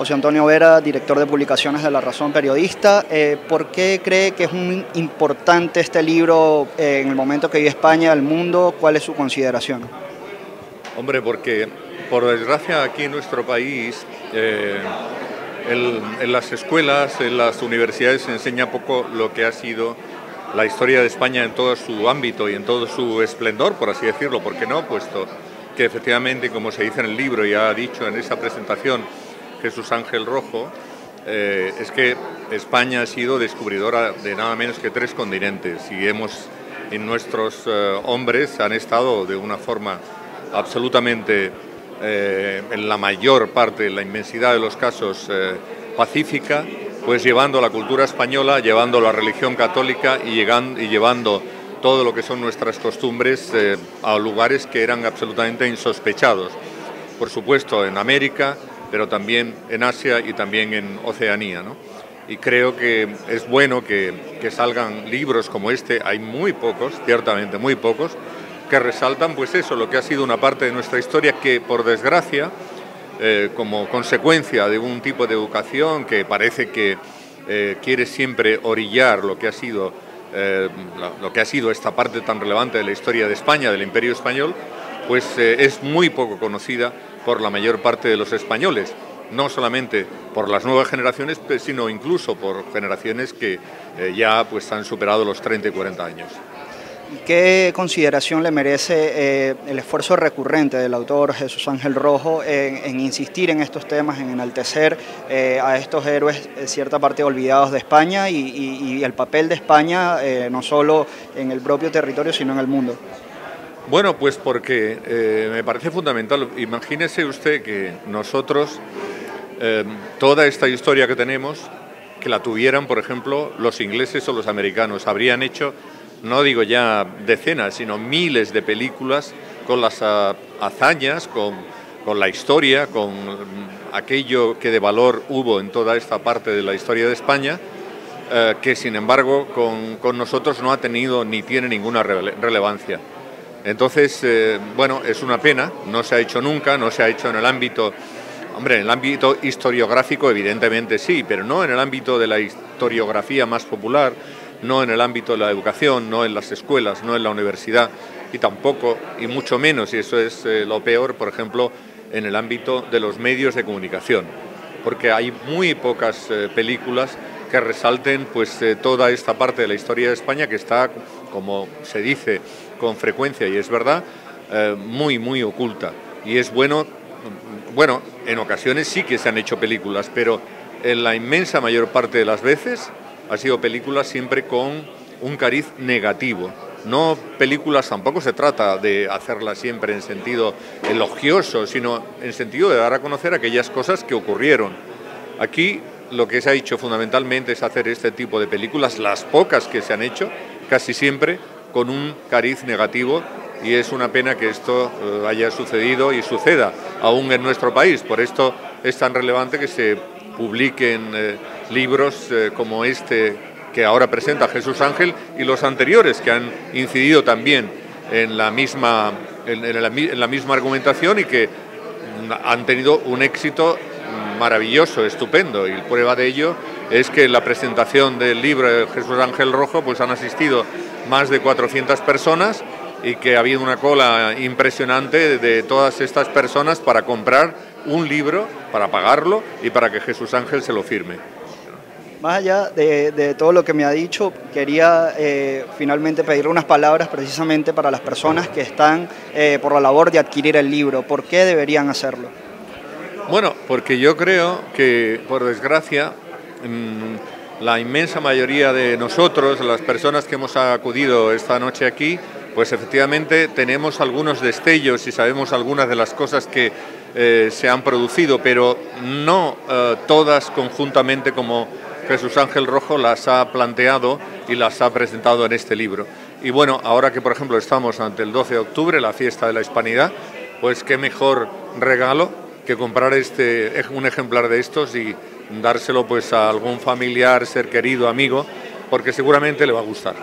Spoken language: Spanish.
José Antonio Vera, director de publicaciones de La Razón, periodista. Eh, ¿Por qué cree que es muy importante este libro en el momento que vive España, el mundo? ¿Cuál es su consideración? Hombre, porque por desgracia aquí en nuestro país, eh, en las escuelas, en las universidades se enseña poco lo que ha sido la historia de España en todo su ámbito y en todo su esplendor, por así decirlo, ¿por qué no? Puesto que efectivamente, como se dice en el libro y ha dicho en esa presentación Jesús Ángel Rojo, eh, es que España ha sido descubridora de nada menos que tres continentes y hemos, en nuestros eh, hombres han estado de una forma absolutamente, eh, en la mayor parte, en la inmensidad de los casos, pacífica, pues llevando la cultura española, llevando la religión católica y, llegando, y llevando todo lo que son nuestras costumbres a lugares que eran absolutamente insospechados. Por supuesto en América, pero también en Asia y también en Oceanía. Y creo que es bueno que, que, salgan libros como este, hay muy pocos, ciertamente muy pocos, que resaltan pues eso, lo que ha sido una parte de nuestra historia que por desgracia eh, como consecuencia de un tipo de educación que parece que eh, quiere siempre orillar lo que ha sido eh, lo que ha sido esta parte tan relevante de la historia de España, del Imperio español, pues es muy poco conocida por la mayor parte de los españoles, no solamente por las nuevas generaciones, sino incluso por generaciones que ya pues han superado los 30 y 40 años. ¿Qué consideración le merece eh, el esfuerzo recurrente del autor Jesús Ángel Rojo en, insistir en estos temas, en enaltecer eh, a estos héroes, cierta parte olvidados de España y, el papel de España eh, no solo en el propio territorio, sino en el mundo? Bueno, pues porque me parece fundamental. Imagínese usted que nosotros, toda esta historia que tenemos, que la tuvieran, por ejemplo, los ingleses o los americanos, habrían hecho no digo ya decenas, sino miles de películas con las ah, hazañas, con, la historia, con aquello que de valor hubo en toda esta parte de la historia de España, eh, que sin embargo con, nosotros no ha tenido ni tiene ninguna relevancia. Entonces, eh, bueno, es una pena, no se ha hecho nunca, no se ha hecho en el ámbito, hombre, en el ámbito historiográfico evidentemente sí, pero no en el ámbito de la historiografía más popular, no en el ámbito de la educación, no en las escuelas, no en la universidad y tampoco, y mucho menos, y eso es eh, lo peor, por ejemplo, en el ámbito de los medios de comunicación, porque hay muy pocas eh, películas que resalten pues eh, toda esta parte de la historia de España que está, como se dice con frecuencia y es verdad, muy muy oculta y es bueno, bueno, en ocasiones sí que se han hecho películas, pero en la inmensa mayor parte de las veces ha sido películas siempre con un cariz negativo. No películas, tampoco se trata de hacerlas siempre en sentido elogioso, sino en sentido de dar a conocer aquellas cosas que ocurrieron. Aquí lo que se ha hecho fundamentalmente es hacer este tipo de películas, las pocas que se han hecho, casi siempre con un cariz negativo y es una pena que esto eh, haya sucedido y suceda aún en nuestro país. Por esto es tan relevante que se publiquen eh, libros eh, como este que ahora presenta Jesús Ángel y los anteriores que han incidido también en la misma, en, la, misma argumentación y que han tenido un éxito maravilloso, estupendo. Y prueba de ello es que en la presentación del libro de Jesús Ángel Rojo pues han asistido más de 400 personas y que ha habido una cola impresionante de todas estas personas para comprar un libro para pagarlo y para que Jesús Ángel se lo firme. Más allá de, todo lo que me ha dicho, quería eh, finalmente pedirle unas palabras precisamente para las personas que están eh, por la labor de adquirir el libro. ¿Por qué deberían hacerlo? Bueno, porque yo creo que, por desgracia, mm, la inmensa mayoría de nosotros, las personas que hemos acudido esta noche aquí, pues efectivamente tenemos algunos destellos y sabemos algunas de las cosas que eh, se han producido, pero no eh, todas conjuntamente como Jesús Ángel Rojo las ha planteado y las ha presentado en este libro. Y bueno, ahora que por ejemplo estamos ante el 12 de octubre, la fiesta de la Hispanidad, pues qué mejor regalo que comprar este, un ejemplar de estos y dárselo pues a algún familiar, ser querido, amigo, porque seguramente le va a gustar.